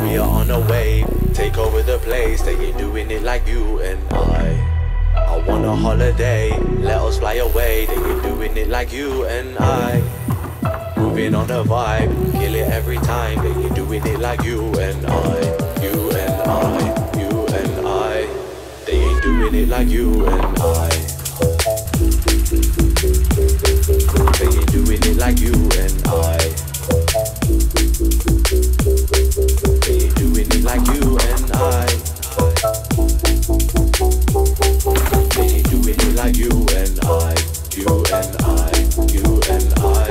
We are on a wave, take over the place. They ain't doing it like you and I. I want a holiday, let us fly away. They ain't doing it like you and I. Moving on a vibe, kill it every time. They ain't doing it like you and I. You and I, you and I. They ain't doing it like you and I. like you and I. You and I. You and I.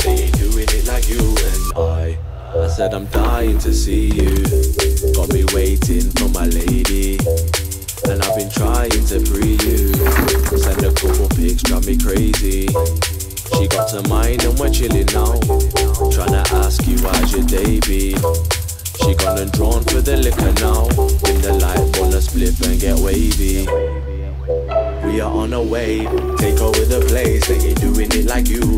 They ain't doing it like you and I. I said I'm dying to see you. Got me waiting for my lady. And I've been trying to free you. Send a couple pics, drive me crazy. She got to mine and we're chilling now. Tryna ask you how's your day be. She gone and drawn for the liquor now. In the light, roll a split and get wavy. We are on a wave, take over the place. They ain't doing it like you